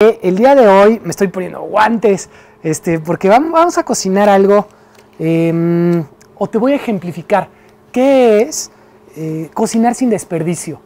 El día de hoy me estoy poniendo guantes, este, porque vamos a cocinar algo, eh, o te voy a ejemplificar qué es eh, cocinar sin desperdicio.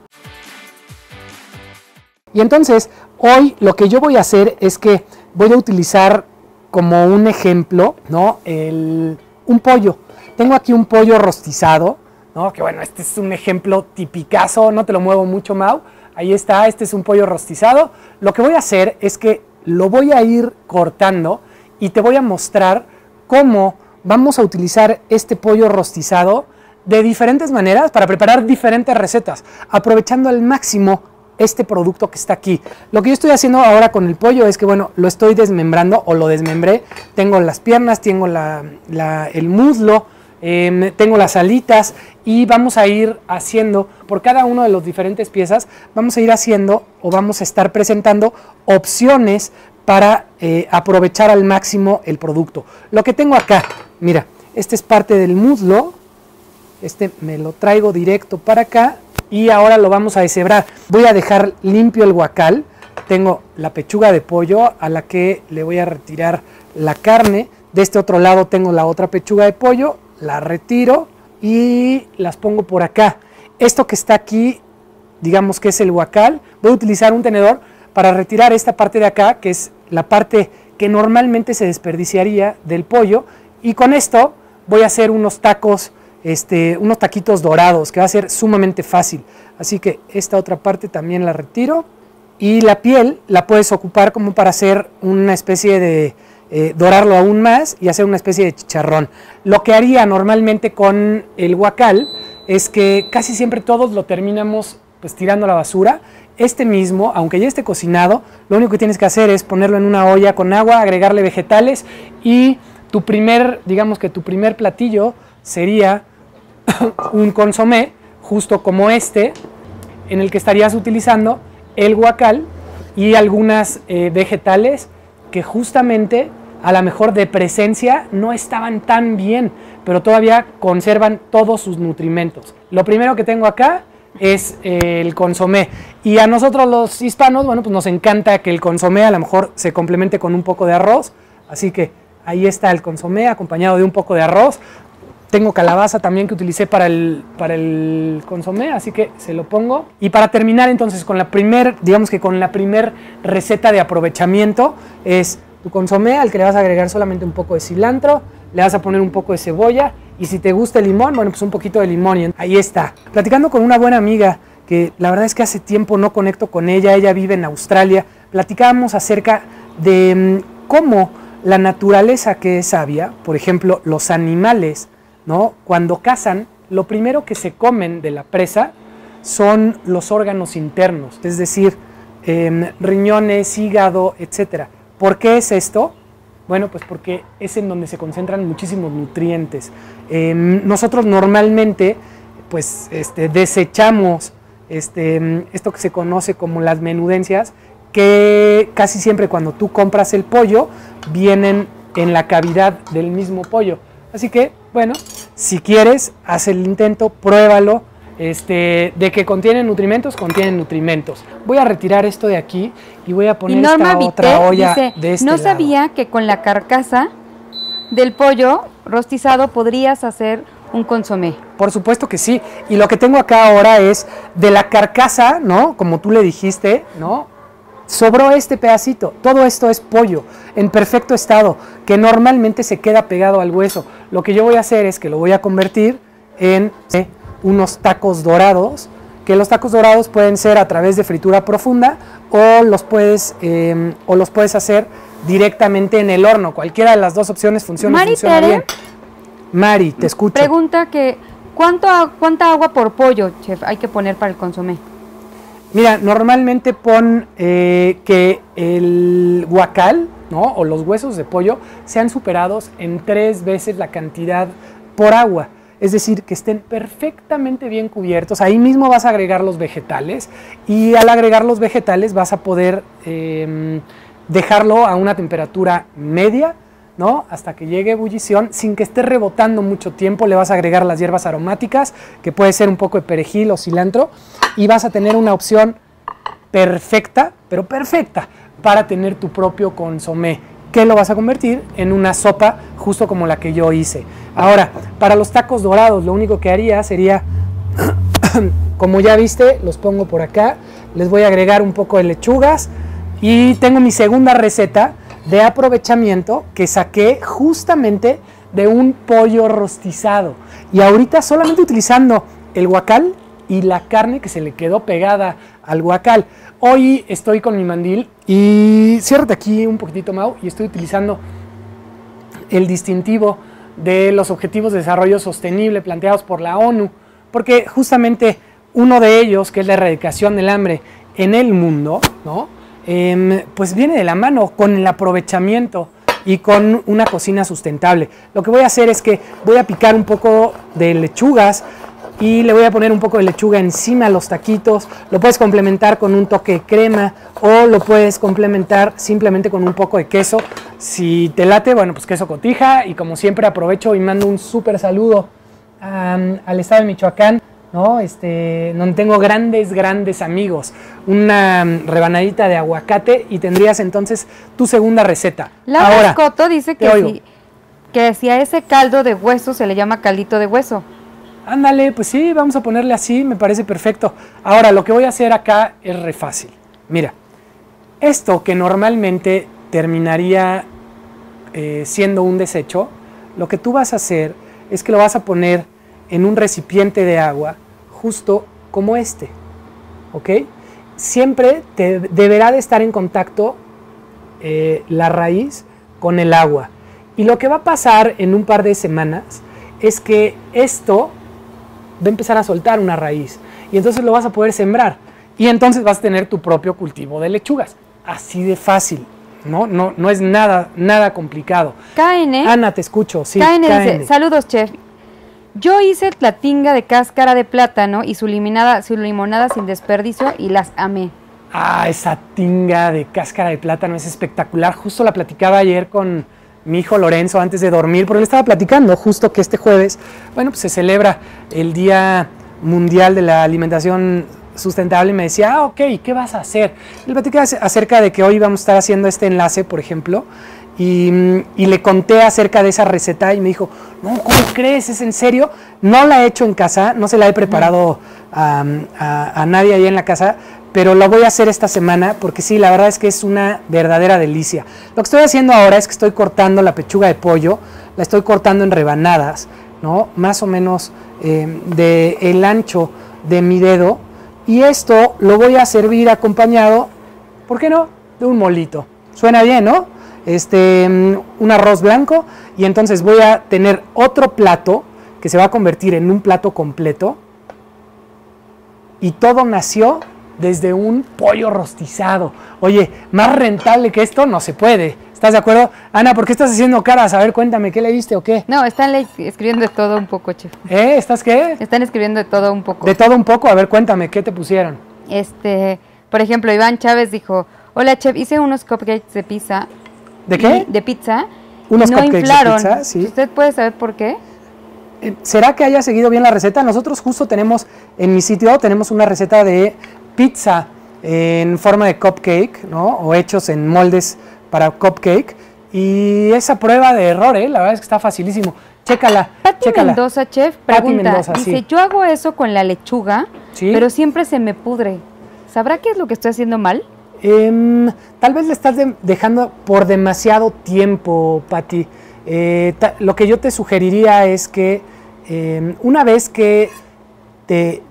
Y entonces, hoy lo que yo voy a hacer es que voy a utilizar como un ejemplo, ¿no? El, un pollo. Tengo aquí un pollo rostizado, ¿no? Que bueno, este es un ejemplo tipicazo, no te lo muevo mucho, Mau Ahí está, este es un pollo rostizado. Lo que voy a hacer es que lo voy a ir cortando y te voy a mostrar cómo vamos a utilizar este pollo rostizado de diferentes maneras para preparar diferentes recetas, aprovechando al máximo este producto que está aquí. Lo que yo estoy haciendo ahora con el pollo es que, bueno, lo estoy desmembrando o lo desmembré. Tengo las piernas, tengo el muslo, Em, tengo las alitas y vamos a ir haciendo, por cada uno de los diferentes piezas, vamos a ir haciendo o vamos a estar presentando opciones para eh, aprovechar al máximo el producto. Lo que tengo acá, mira, este es parte del muslo, este me lo traigo directo para acá y ahora lo vamos a deshebrar. Voy a dejar limpio el guacal, tengo la pechuga de pollo a la que le voy a retirar la carne, de este otro lado tengo la otra pechuga de pollo la retiro y las pongo por acá. Esto que está aquí, digamos que es el guacal, voy a utilizar un tenedor para retirar esta parte de acá, que es la parte que normalmente se desperdiciaría del pollo, y con esto voy a hacer unos tacos, este, unos taquitos dorados, que va a ser sumamente fácil. Así que esta otra parte también la retiro, y la piel la puedes ocupar como para hacer una especie de, eh, dorarlo aún más y hacer una especie de chicharrón. Lo que haría normalmente con el guacal es que casi siempre todos lo terminamos pues tirando a la basura. Este mismo, aunque ya esté cocinado, lo único que tienes que hacer es ponerlo en una olla con agua, agregarle vegetales y tu primer, digamos que tu primer platillo sería un consomé, justo como este, en el que estarías utilizando el guacal y algunas eh, vegetales que justamente a lo mejor de presencia no estaban tan bien, pero todavía conservan todos sus nutrimentos. Lo primero que tengo acá es eh, el consomé. Y a nosotros los hispanos, bueno, pues nos encanta que el consomé a lo mejor se complemente con un poco de arroz. Así que ahí está el consomé acompañado de un poco de arroz. Tengo calabaza también que utilicé para el, para el consomé, así que se lo pongo. Y para terminar entonces con la primer, digamos que con la primer receta de aprovechamiento es tu consomé al que le vas a agregar solamente un poco de cilantro, le vas a poner un poco de cebolla y si te gusta el limón, bueno, pues un poquito de limón y ahí está. Platicando con una buena amiga que la verdad es que hace tiempo no conecto con ella, ella vive en Australia, platicábamos acerca de mm, cómo la naturaleza que es sabia, por ejemplo, los animales, ¿no? Cuando cazan, lo primero que se comen de la presa son los órganos internos, es decir, em, riñones, hígado, etcétera. ¿Por qué es esto? Bueno, pues porque es en donde se concentran muchísimos nutrientes. Em, nosotros normalmente pues este, desechamos este, esto que se conoce como las menudencias, que casi siempre cuando tú compras el pollo vienen en la cavidad del mismo pollo. Así que, bueno, si quieres, haz el intento, pruébalo, este, de que contienen nutrimentos, contienen nutrimentos. Voy a retirar esto de aquí y voy a poner esta otra olla de este No sabía que con la carcasa del pollo rostizado podrías hacer un consomé. Por supuesto que sí. Y lo que tengo acá ahora es de la carcasa, ¿no? Como tú le dijiste, ¿no? Sobró este pedacito. Todo esto es pollo en perfecto estado, que normalmente se queda pegado al hueso. Lo que yo voy a hacer es que lo voy a convertir en unos tacos dorados, que los tacos dorados pueden ser a través de fritura profunda o los puedes, em, o los puedes hacer directamente en el horno. Cualquiera de las dos opciones funciona, Mari funciona bien. Mari, te escucho. Pregunta que, ¿cuánto, ¿cuánta agua por pollo, chef, hay que poner para el consomé? Mira, normalmente pon eh, que el guacal, ¿no? O los huesos de pollo sean superados en tres veces la cantidad por agua es decir, que estén perfectamente bien cubiertos. Ahí mismo vas a agregar los vegetales y al agregar los vegetales vas a poder em, dejarlo a una temperatura media, ¿no? Hasta que llegue ebullición, sin que esté rebotando mucho tiempo, le vas a agregar las hierbas aromáticas, que puede ser un poco de perejil o cilantro, y vas a tener una opción perfecta, pero perfecta, para tener tu propio consomé, que lo vas a convertir en una sopa justo como la que yo hice. Ahora, para los tacos dorados, lo único que haría sería, como ya viste, los pongo por acá, les voy a agregar un poco de lechugas y tengo mi segunda receta de aprovechamiento que saqué justamente de un pollo rostizado. Y ahorita solamente utilizando el guacal y la carne que se le quedó pegada al guacal. Hoy estoy con mi mandil y ciérrate aquí un poquitito, Mau, y estoy utilizando el distintivo de los Objetivos de Desarrollo Sostenible planteados por la ONU, porque justamente uno de ellos, que es la erradicación del hambre en el mundo, ¿no? Em, pues viene de la mano con el aprovechamiento y con una cocina sustentable. Lo que voy a hacer es que voy a picar un poco de lechugas y le voy a poner un poco de lechuga encima a los taquitos. Lo puedes complementar con un toque de crema o lo puedes complementar simplemente con un poco de queso. Si te late, bueno, pues queso cotija y como siempre aprovecho y mando un súper saludo al estado de Michoacán ¿no? Este, donde tengo grandes, grandes amigos. Una rebanadita de aguacate y tendrías entonces tu segunda receta. Laura Ahora, Coto dice que si, que si a ese caldo de hueso se le llama caldito de hueso. Ándale, pues sí, vamos a ponerle así, me parece perfecto. Ahora, lo que voy a hacer acá es re fácil. Mira, esto que normalmente terminaría eh, siendo un desecho, lo que tú vas a hacer es que lo vas a poner en un recipiente de agua justo como este. ¿Ok? Siempre te deberá de estar en contacto eh, la raíz con el agua. Y lo que va a pasar en un par de semanas es que esto va a empezar a soltar una raíz. Y entonces lo vas a poder sembrar. Y entonces vas a tener tu propio cultivo de lechugas. Así de fácil. No, no, no es nada, nada complicado. KN. Ana, te escucho. Sí, KN, saludos, chef. Yo hice la tinga de cáscara de plátano y su, limonada, su limonada sin desperdicio y las amé. Ah, esa tinga de cáscara de plátano es espectacular. Justo la platicaba ayer con mi hijo Lorenzo antes de dormir, porque le estaba platicando justo que este jueves, bueno, pues se celebra el Día Mundial de la Alimentación Sustentable y me decía, ah, ok, ¿qué vas a hacer? Le platicaba acerca de que hoy vamos a estar haciendo este enlace, por ejemplo, y, le conté acerca de esa receta y me dijo, no, ¿cómo crees? ¿Es en serio? No la he hecho en casa, no se la he preparado a, nadie ahí en la casa, pero la voy a hacer esta semana porque sí, la verdad es que es una verdadera delicia. Lo que estoy haciendo ahora es que estoy cortando la pechuga de pollo, la estoy cortando en rebanadas, ¿no? Más o menos eh, de el ancho de mi dedo. Y esto lo voy a servir acompañado, ¿por qué no? De un molito. Suena bien, ¿no? este, un arroz blanco y entonces voy a tener otro plato que se va a convertir en un plato completo y todo nació desde un pollo rostizado. Oye, más rentable que esto no se puede. ¿Estás de acuerdo? Ana, ¿por qué estás haciendo caras? A ver, cuéntame, ¿qué leíste o qué? No, están escribiendo de todo un poco, chef. ¿Eh? ¿Estás qué? Están escribiendo de todo un poco. De todo un poco, a ver, cuéntame, ¿qué te pusieron? Este, por ejemplo, Iván Chávez dijo, hola chef, hice unos cupcakes de pizza ¿De qué? De pizza. Unos no inflaron. de pizza, sí. ¿Usted puede saber por qué? Eh, ¿Será que haya seguido bien la receta? Nosotros justo tenemos en mi sitio tenemos una receta de pizza en forma de cupcake, ¿no? O hechos en moldes para cupcake. Y esa prueba de error, ¿eh? la verdad es que está facilísimo. Chécala. Pati Mendoza, chef, pregunta, dice, yo hago eso con la lechuga, pero siempre se me pudre. ¿Sabrá qué es lo que estoy haciendo mal? Em, tal vez le estás dejando por demasiado tiempo, Patti. Eh, lo que yo te sugeriría es que em, una vez que te,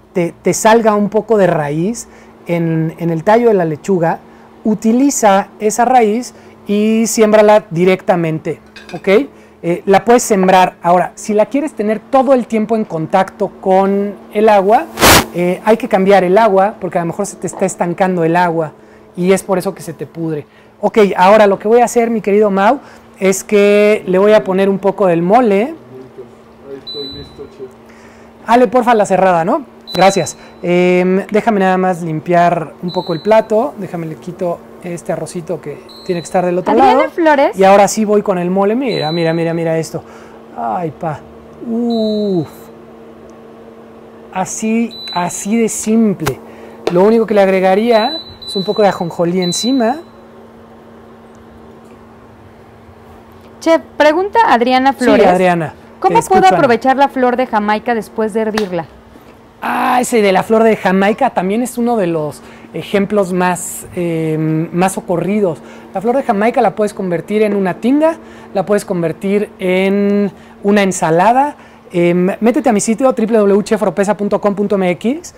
salga un poco de raíz en, el tallo de la lechuga, utiliza esa raíz y siémbrala directamente, ¿ok? Eh, la puedes sembrar. Ahora, si la quieres tener todo el tiempo en contacto con el agua, eh, hay que cambiar el agua porque a lo mejor se te está estancando el agua y es por eso que se te pudre. Ok, ahora lo que voy a hacer, mi querido Mau, es que le voy a poner un poco del mole. Ale, porfa, la cerrada, ¿no? Gracias. Em, déjame nada más limpiar un poco el plato. Déjame le quito este arrocito que tiene que estar del otro lado. Flores? Y ahora sí voy con el mole. Mira, mira, mira, mira esto. Ay, pa. Uf. Así, así de simple. Lo único que le agregaría un poco de ajonjolí encima Chef, pregunta Adriana Flores. Sí, Adriana. ¿Cómo puedo aprovechar la flor de Jamaica después de hervirla? Ah, ese de la flor de Jamaica también es uno de los ejemplos más, em, más ocurridos. La flor de Jamaica la puedes convertir en una tinga, la puedes convertir en una ensalada. Em, métete a mi sitio www.chefropesa.com.mx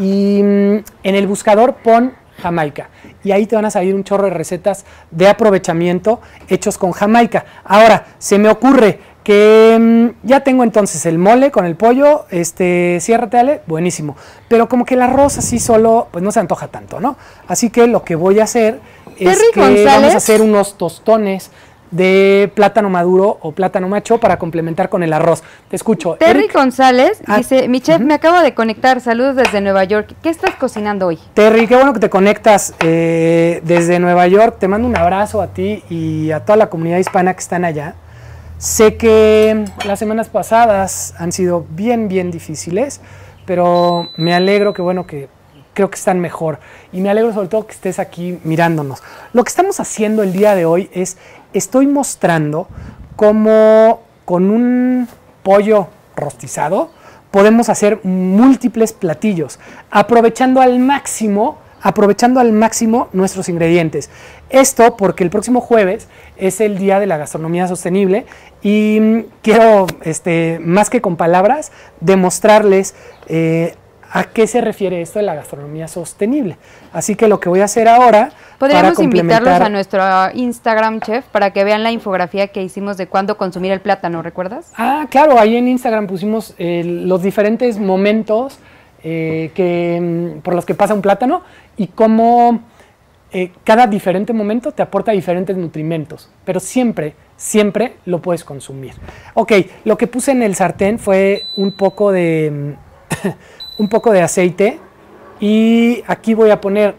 y mm, en el buscador pon Jamaica. Y ahí te van a salir un chorro de recetas de aprovechamiento hechos con Jamaica. Ahora, se me ocurre que mm, ya tengo entonces el mole con el pollo, este, ciérrate Ale, buenísimo. Pero como que el arroz así solo, pues no se antoja tanto, ¿no? Así que lo que voy a hacer es que vamos a hacer unos tostones de plátano maduro o plátano macho para complementar con el arroz. Te escucho. Terry González ah, dice, mi chef, me acabo de conectar, saludos desde Nueva York. ¿Qué estás cocinando hoy? Terry, qué bueno que te conectas eh, desde Nueva York. Te mando un abrazo a ti y a toda la comunidad hispana que están allá. Sé que las semanas pasadas han sido bien, bien difíciles, pero me alegro que, bueno, que creo que están mejor. Y me alegro sobre todo que estés aquí mirándonos. Lo que estamos haciendo el día de hoy es, estoy mostrando cómo con un pollo rostizado podemos hacer múltiples platillos, aprovechando al máximo aprovechando al máximo nuestros ingredientes. Esto porque el próximo jueves es el Día de la Gastronomía Sostenible y mm, quiero, este, más que con palabras, demostrarles eh, a qué se refiere esto de la gastronomía sostenible. Así que lo que voy a hacer ahora... Podríamos invitarlos a nuestro Instagram, chef, para que vean la infografía que hicimos de cuándo consumir el plátano, ¿recuerdas? Ah, claro, ahí en Instagram pusimos eh, los diferentes momentos eh, que, mm, por los que pasa un plátano y cómo eh, cada diferente momento te aporta diferentes nutrimentos, pero siempre, siempre lo puedes consumir. Ok, lo que puse en el sartén fue un poco de, mm, un poco de aceite y aquí voy a poner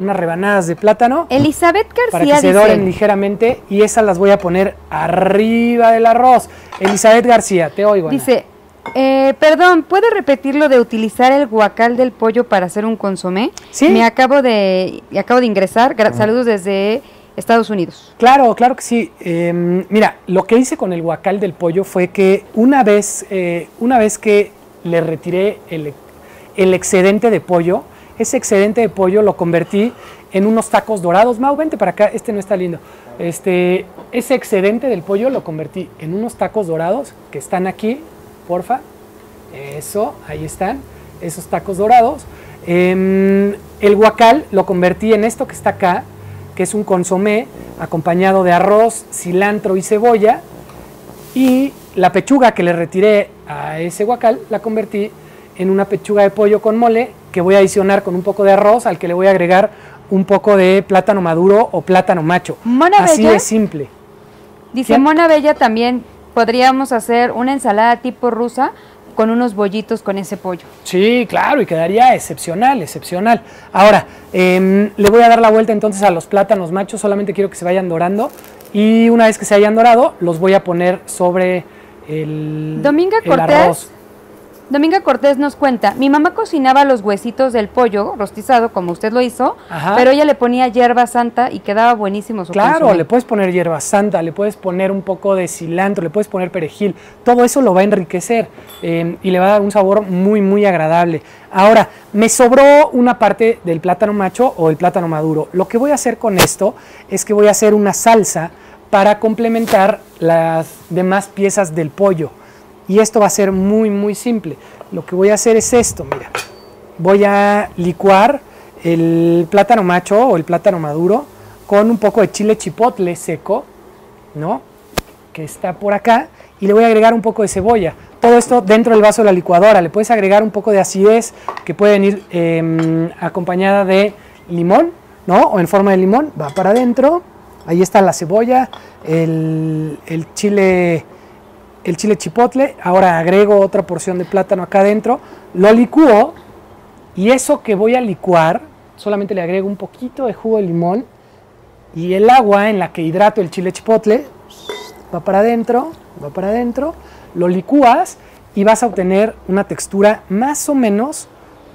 unas rebanadas de plátano. Elizabeth García Para que se doren ligeramente y esas las voy a poner arriba del arroz. Elizabeth García, te oigo. Dice, eh, perdón, ¿puede repetir lo de utilizar el guacal del pollo para hacer un consomé? Sí. Me acabo de, acabo de ingresar. Saludos desde Estados Unidos. Claro, claro que sí. Em, mira, lo que hice con el guacal del pollo fue que una vez, eh, una vez que le retiré el, el, excedente de pollo, ese excedente de pollo lo convertí en unos tacos dorados. Mau, vente para acá, este no está lindo. Este, ese excedente del pollo lo convertí en unos tacos dorados que están aquí porfa. Eso, ahí están, esos tacos dorados. Em, el guacal lo convertí en esto que está acá, que es un consomé acompañado de arroz, cilantro y cebolla. Y la pechuga que le retiré a ese guacal la convertí en una pechuga de pollo con mole que voy a adicionar con un poco de arroz al que le voy a agregar un poco de plátano maduro o plátano macho. Así de simple. Dice Mona Bella también podríamos hacer una ensalada tipo rusa con unos bollitos con ese pollo. Sí, claro, y quedaría excepcional, excepcional. Ahora, em, le voy a dar la vuelta entonces a los plátanos machos, solamente quiero que se vayan dorando. Y una vez que se hayan dorado, los voy a poner sobre el, Dominga Cortés Dominga Cortés nos cuenta, mi mamá cocinaba los huesitos del pollo rostizado, como usted lo hizo, pero ella le ponía hierba santa y quedaba buenísimo su Claro, le puedes poner hierba santa, le puedes poner un poco de cilantro, le puedes poner perejil, todo eso lo va a enriquecer em, y le va a dar un sabor muy, muy agradable. Ahora, me sobró una parte del plátano macho o el plátano maduro. Lo que voy a hacer con esto es que voy a hacer una salsa para complementar las demás piezas del pollo. Y esto va a ser muy, muy simple. Lo que voy a hacer es esto, mira. Voy a licuar el plátano macho o el plátano maduro con un poco de chile chipotle seco, ¿no? Que está por acá. Y le voy a agregar un poco de cebolla. Todo esto dentro del vaso de la licuadora. Le puedes agregar un poco de acidez que puede venir em, acompañada de limón, ¿no? O en forma de limón. Va para adentro. Ahí está la cebolla, el, el chile el chile chipotle, ahora agrego otra porción de plátano acá adentro, lo licúo y eso que voy a licuar, solamente le agrego un poquito de jugo de limón y el agua en la que hidrato el chile chipotle, va para adentro, va para adentro, lo licúas y vas a obtener una textura más o menos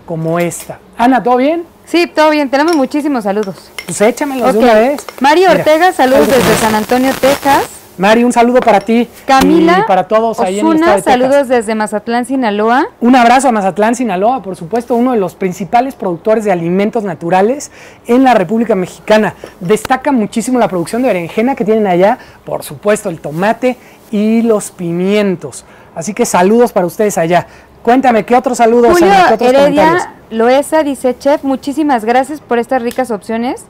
como esta. Ana, ¿todo bien? Sí, todo bien. Tenemos muchísimos saludos. Pues échamelos de una vez. Mario Ortega, saludos desde San Antonio, Texas. Mari, un saludo para ti. Camila. Y para todos ahí en el estado saludos desde Mazatlán, Sinaloa. Un abrazo a Mazatlán, Sinaloa, por supuesto, uno de los principales productores de alimentos naturales en la República Mexicana. Destaca muchísimo la producción de berenjena que tienen allá, por supuesto, el tomate y los pimientos. Así que saludos para ustedes allá. Cuéntame, ¿qué otros saludos? Julio Heredia Loesa dice, chef, muchísimas gracias por estas ricas opciones.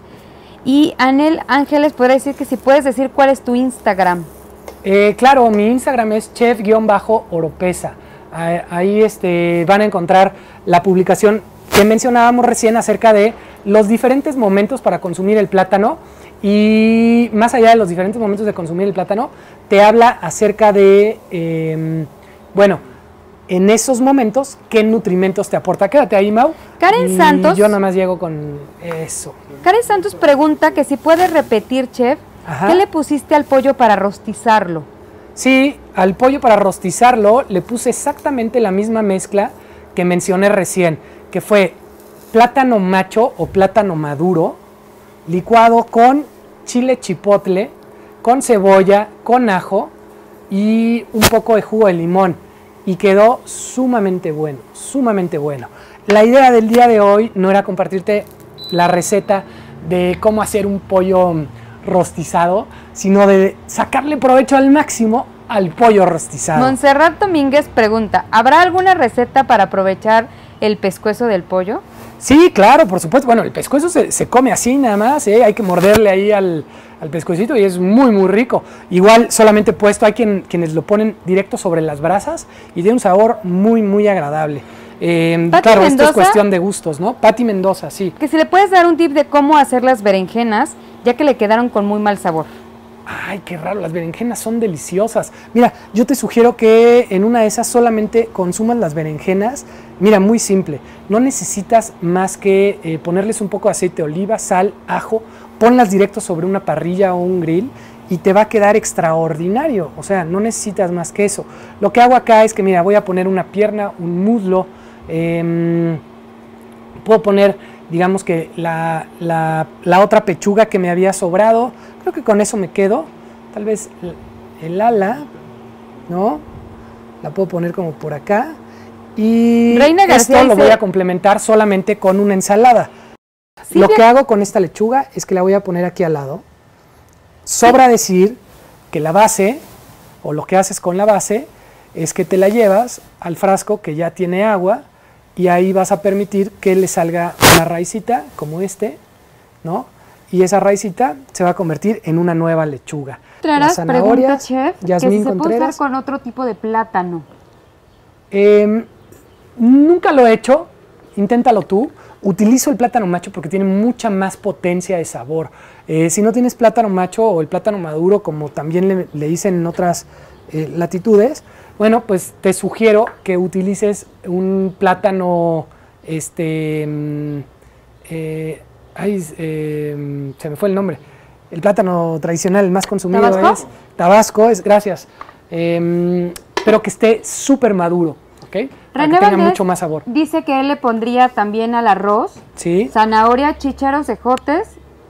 Y Anel Ángeles podría decir que si puedes decir cuál es tu Instagram. Eh, claro, mi Instagram es chef-oropesa. Ahí este, van a encontrar la publicación que mencionábamos recién acerca de los diferentes momentos para consumir el plátano. Y más allá de los diferentes momentos de consumir el plátano, te habla acerca de, em, bueno, en esos momentos, ¿qué nutrimentos te aporta? Quédate ahí, Mau. Karen Santos. Yo nada más llego con eso. Karen Santos pregunta que si puedes repetir, chef, ¿qué le pusiste al pollo para rostizarlo? Sí, al pollo para rostizarlo le puse exactamente la misma mezcla que mencioné recién, que fue plátano macho o plátano maduro, licuado con chile chipotle, con cebolla, con ajo y un poco de jugo de limón y quedó sumamente bueno, sumamente bueno. La idea del día de hoy no era compartirte la receta de cómo hacer un pollo rostizado, sino de sacarle provecho al máximo al pollo rostizado. Montserrat Domínguez pregunta, ¿habrá alguna receta para aprovechar el pescuezo del pollo? Sí, claro, por supuesto. Bueno, el pescuezo se, come así nada más, ¿eh? hay que morderle ahí al, al pescuecito y es muy, muy rico. Igual solamente puesto, hay quien, quienes lo ponen directo sobre las brasas y tiene un sabor muy, muy agradable. Eh, claro, esto es cuestión de gustos, ¿no? Pati Mendoza, sí. Que si le puedes dar un tip de cómo hacer las berenjenas, ya que le quedaron con muy mal sabor. Ay, qué raro, las berenjenas son deliciosas. Mira, yo te sugiero que en una de esas solamente consumas las berenjenas. Mira, muy simple. No necesitas más que eh, ponerles un poco de aceite de oliva, sal, ajo, ponlas directo sobre una parrilla o un grill y te va a quedar extraordinario. O sea, no necesitas más que eso. Lo que hago acá es que, mira, voy a poner una pierna, un muslo. Em, puedo poner, digamos que la, la otra pechuga que me había sobrado Creo que con eso me quedo. Tal vez el ala, ¿no? La puedo poner como por acá. Y esto lo voy a complementar solamente con una ensalada. lo que hago con esta lechuga es que la voy a poner aquí al lado. Sobra decir que la base, o lo que haces con la base, es que te la llevas al frasco que ya tiene agua y ahí vas a permitir que le salga una raicita como este, ¿no? y esa raicita se va a convertir en una nueva lechuga. Traerás pregunta, chef, que si se puede hacer con otro tipo de plátano. Em, nunca lo he hecho, inténtalo tú. Utilizo el plátano macho porque tiene mucha más potencia de sabor. Eh, si no tienes plátano macho o el plátano maduro, como también le, dicen en otras eh, latitudes, bueno, pues te sugiero que utilices un plátano, este, mm, eh, ay, em, se me fue el nombre. El plátano tradicional, el más consumido es Tabasco, es gracias. Em, pero que esté súper maduro, ¿ok? Para que tenga mucho más sabor. Dice que él le pondría también al arroz, sí. zanahoria, chícharos, ejotes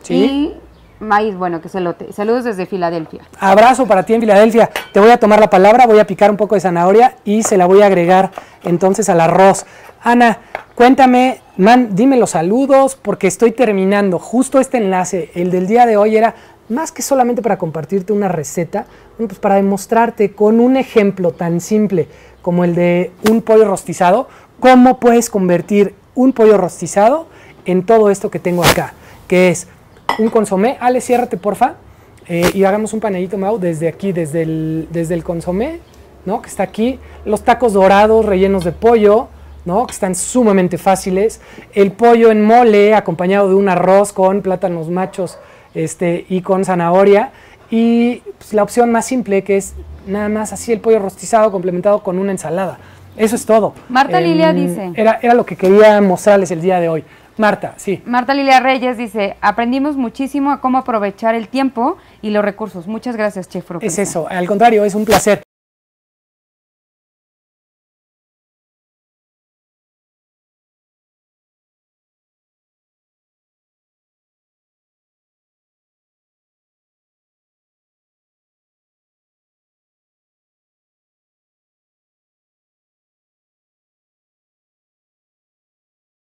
y maíz, bueno, que es elote. Saludos desde Filadelfia. Abrazo para ti en Filadelfia. Te voy a tomar la palabra, voy a picar un poco de zanahoria y se la voy a agregar entonces al arroz. Ana, cuéntame, man, dime los saludos porque estoy terminando. Justo este enlace, el del día de hoy era más que solamente para compartirte una receta, pues para demostrarte con un ejemplo tan simple como el de un pollo rostizado, cómo puedes convertir un pollo rostizado en todo esto que tengo acá, que es un consomé. Ale, ciérrate, porfa. Eh, y hagamos un panellito, Mau, desde aquí, desde el, desde el consomé, ¿no? Que está aquí. Los tacos dorados rellenos de pollo, ¿no? Que están sumamente fáciles. El pollo en mole, acompañado de un arroz con plátanos machos este, y con zanahoria. Y pues, la opción más simple, que es nada más así el pollo rostizado complementado con una ensalada. Eso es todo. Marta Lilia em, dice. Era, era lo que quería mostrarles el día de hoy. Marta, sí. Marta Lilia Reyes dice, aprendimos muchísimo a cómo aprovechar el tiempo y los recursos. Muchas gracias, Chef Es eso, al contrario, es un placer.